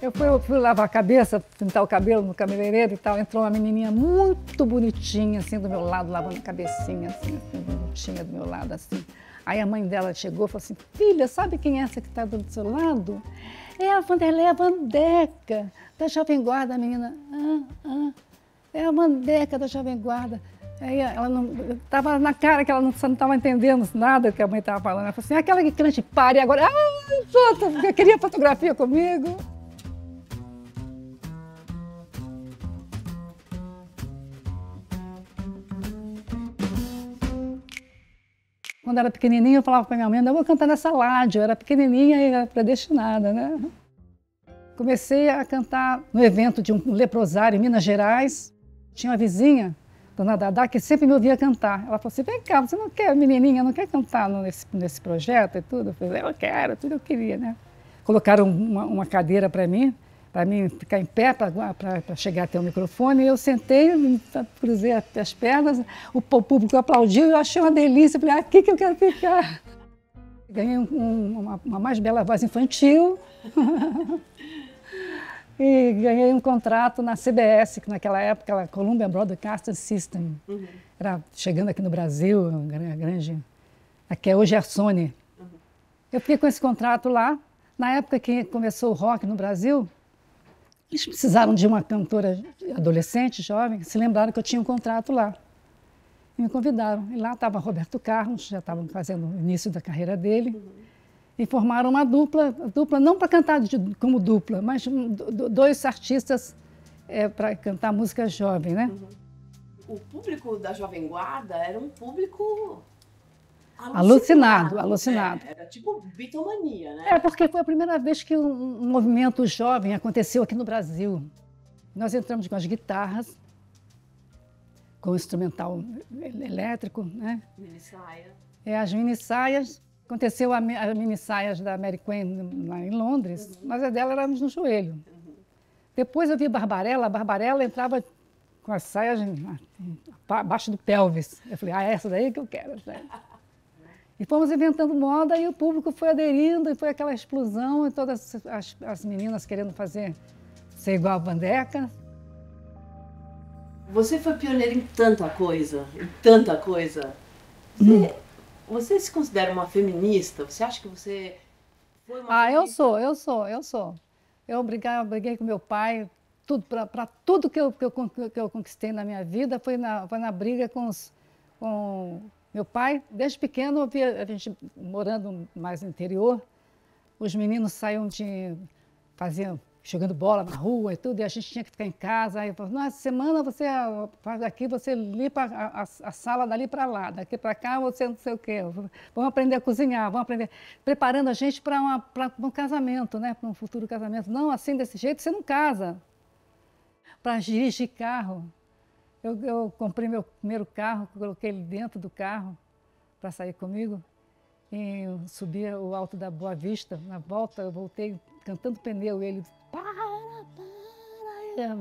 Eu fui, fui lavar a cabeça, pintar o cabelo no cabeleireiro e tal. Entrou uma menininha muito bonitinha, assim, do meu lado, lavando a cabecinha, assim, assim, bonitinha do meu lado, assim. Aí a mãe dela chegou e falou assim: Filha, sabe quem é essa que está do seu lado? É a Vanderleia Vandeca, da Jovem Guarda, a menina. Ah, ah, é a Vandeca da Jovem Guarda. Aí ela não. Estava na cara que ela não estava entendendo nada que a mãe estava falando. Ela falou assim: aquela que crente pare agora. Ah, Jota, queria fotografia comigo. Quando era pequenininha, eu falava para minha mãe, eu vou cantar nessa rádio. Eu era pequenininha e era predestinada, né? Comecei a cantar no evento de um leprosário em Minas Gerais. Tinha uma vizinha, dona Dadá, que sempre me ouvia cantar. Ela falou assim, vem cá, você não quer, menininha, não quer cantar nesse, nesse projeto e tudo? Eu falei, eu quero, tudo eu queria, né? Colocaram uma, uma cadeira para mim, para mim ficar em pé para chegar até o microfone. Eu sentei, cruzei as pernas, o público aplaudiu, eu achei uma delícia. Falei, ah, aqui que eu quero ficar. Ganhei um, uma, uma, mais bela voz infantil e ganhei um contrato na CBS, que naquela época era Columbia Broadcasting System. Uhum. Era chegando aqui no Brasil, a grande, a que hoje é a Sony. Uhum. Eu fiquei com esse contrato lá. Na época que começou o rock no Brasil, eles precisaram de uma cantora adolescente, jovem, se lembraram que eu tinha um contrato lá. E me convidaram. E lá estava Roberto Carlos, já estavam fazendo o início da carreira dele. Uhum. E formaram uma dupla, dupla não para cantar de, como dupla, mas dois artistas é, para cantar música jovem, né? Uhum. O público da Jovem Guarda era um público Alucinado, alucinado. É, era tipo bitomania, né? É, porque foi a primeira vez que um, um movimento jovem aconteceu aqui no Brasil. Nós entramos com as guitarras, com o instrumental elétrico, né? Mini saia. É, as mini saias. Aconteceu a, a mini saias da Mary Queen lá em Londres, uhum. mas a dela éramos no joelho. Uhum. Depois eu vi Barbarella, a Barbarella entrava com as saias abaixo do pelvis. Eu falei, ah, é essa daí que eu quero. E fomos inventando moda e o público foi aderindo e foi aquela explosão e todas as, as meninas querendo fazer ser igual a Bandeca. Você foi pioneira em tanta coisa, em tanta coisa. Você, hum. você se considera uma feminista? Você acha que você foi uma Ah, feminista? eu sou, eu sou, eu sou. Eu briguei, eu briguei com meu pai, tudo para tudo que eu, que, eu, que eu conquistei na minha vida foi na, foi na briga com os, com meu pai, desde pequeno, via, a gente morando mais no interior, os meninos saíam de. faziam, jogando bola na rua e tudo, e a gente tinha que ficar em casa. Aí nossa, semana você faz aqui, você limpa a, a, a sala dali para lá, daqui para cá você não sei o quê. Vamos aprender a cozinhar, vamos aprender. Preparando a gente para um casamento, né? para um futuro casamento. Não, assim, desse jeito, você não casa. Para dirigir carro. Eu, eu comprei meu primeiro carro, coloquei ele dentro do carro para sair comigo. E subi o alto da Boa Vista. Na volta, eu voltei cantando pneu. Ele, para, para.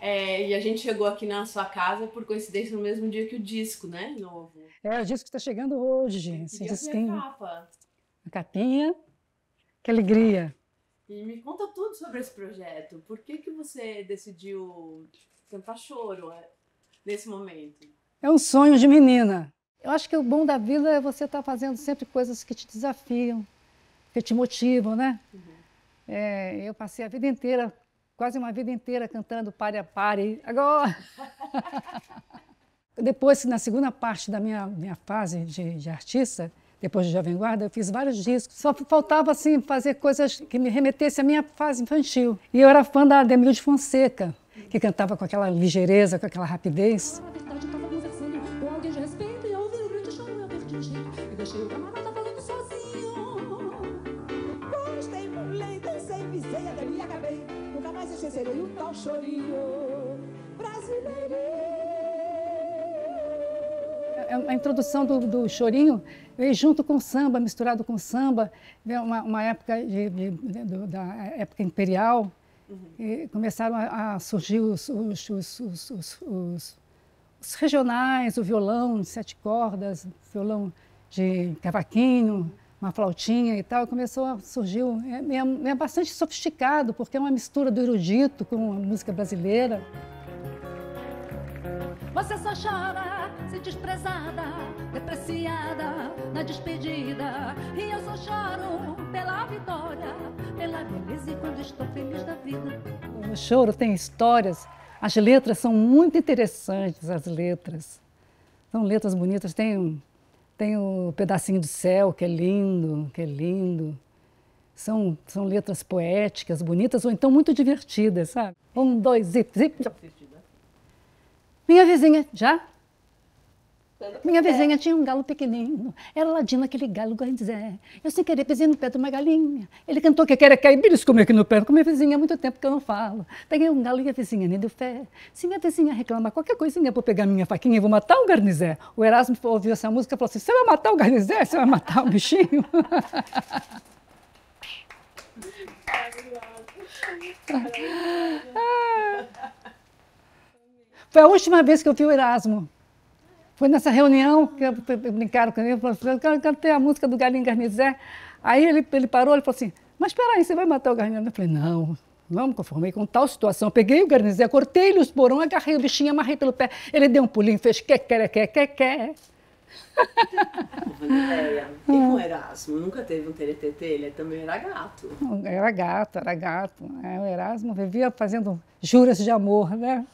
É, e a gente chegou aqui na sua casa por coincidência no mesmo dia que o disco, né? Novo. É, o disco está chegando hoje, gente. Esse disquinho. A capa. A capinha. Que alegria. E me conta tudo sobre esse projeto. Por que, que você decidiu cantar choro é, nesse momento? É um sonho de menina. Eu acho que o bom da vida é você estar tá fazendo sempre coisas que te desafiam, que te motivam, né? Uhum. É, eu passei a vida inteira, quase uma vida inteira, cantando Pare a Pare. Agora! Depois, na segunda parte da minha, minha fase de, de artista, depois de Jovem Guarda, eu fiz vários discos. Só faltava assim fazer coisas que me remetessem à minha fase infantil. E eu era fã da Ademir de Fonseca que cantava com aquela ligeireza, com aquela rapidez. É, a introdução do, do chorinho veio junto com samba, misturado com samba, uma, uma época de, de, de, da época imperial, Uhum. começaram a, a surgir os, os, os, os, regionais, o violão de sete cordas, violão de cavaquinho, uma flautinha e tal, começou a surgir. É, é, é bastante sofisticado, porque é uma mistura do erudito com a música brasileira. Você só chora, se desprezada, depreciada na despedida. E eu só choro pela vitória, pela beleza e quando estou feliz vida. O choro tem histórias, as letras são muito interessantes, as letras. São letras bonitas, tem, tem o Pedacinho do Céu, que é lindo, que é lindo. São, são letras poéticas, bonitas, ou então muito divertidas, sabe? Um, dois, zip, zip. Minha vizinha, já? Minha vizinha tinha um galo pequenino, era ladinho aquele galo guarnizé. Eu sem querer pisei no pé de uma galinha. Ele cantou que quer cair, beliscou aqui no pé, com minha vizinha há muito tempo que eu não falo. Peguei um galo e a vizinha nem deu fé. Se minha vizinha reclama qualquer coisinha por pegar minha faquinha, eu vou matar o garnizé. O Erasmo ouviu essa música e falou assim, você vai matar o garnizé? Você vai matar o bichinho? Foi a última vez que eu vi o Erasmo. Foi nessa reunião que eu, brincaram com ele, eu falei, eu cantei a música do Galinho Garnizé. Aí ele, ele parou e falou assim, mas espera aí, você vai matar o Garnizé? Eu falei, não, não me conformei com tal situação. Eu peguei o Garnizé, cortei-lhe os porões, agarrei o bichinho, amarrei pelo pé. Ele deu um pulinho, fez que, que, que, que, que. Vandeléia, e com o Erasmo? Nunca teve um teretetê? Ele também era gato. Era gato, era gato. É, o Erasmo vivia fazendo juras de amor, né?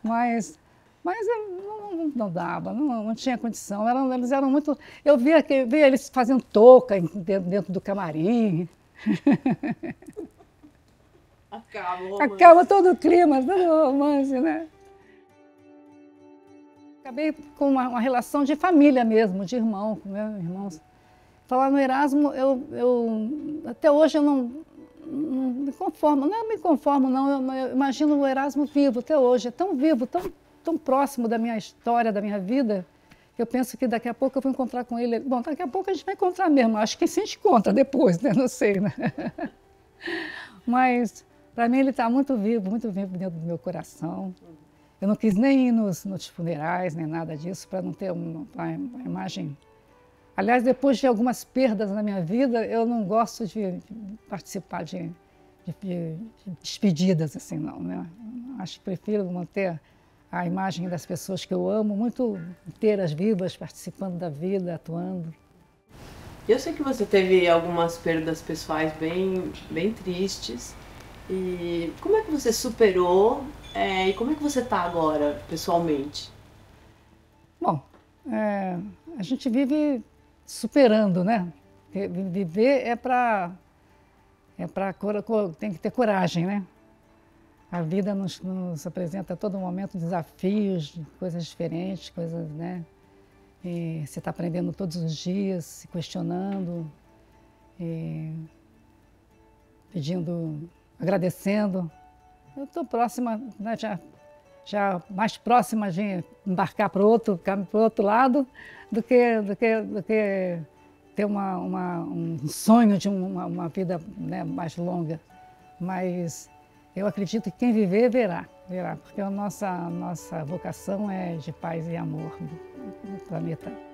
Mas, mas não, não dava, não, não tinha condição. Eram, eles eram muito. Eu via, via eles fazendo touca dentro, dentro do camarim. Acaba o romance. Acaba todo o clima, todo o romance, né? Acabei com uma, uma, relação de família mesmo, de irmão, com meus irmãos. Falar no Erasmo, eu, eu até hoje eu não, não me conformo, não me conformo, não. Eu, imagino o Erasmo vivo até hoje, é tão vivo, tão, tão próximo da minha história, da minha vida, que eu penso que daqui a pouco eu vou encontrar com ele. Bom, daqui a pouco a gente vai encontrar mesmo, acho que gente encontra depois, né? Não sei, né? Mas, para mim, ele está muito vivo, muito vivo dentro do meu coração. Eu não quis nem ir nos, nos funerais, nem nada disso, para não ter uma, uma imagem Aliás, depois de algumas perdas na minha vida, eu não gosto de, participar de, de, de, despedidas assim, não. Né? Acho que prefiro manter a imagem das pessoas que eu amo muito inteiras, vivas, participando da vida, atuando. Eu sei que você teve algumas perdas pessoais bem, bem tristes. E como é que você superou é, e como é que você está agora, pessoalmente? Bom, é, a gente vive superando, né? Viver é para é para tem que ter coragem, né? A vida nos, nos, apresenta a todo momento desafios, coisas diferentes, coisas, né? E você está aprendendo todos os dias, se questionando, pedindo, agradecendo. Eu estou próxima, né, já, já mais próxima de embarcar para outro, para outro lado, do que, do que, do que ter uma, uma, um sonho de uma, uma vida né, mais longa. Mas eu acredito que quem viver, verá, verá, porque a nossa, nossa vocação é de paz e amor no planeta.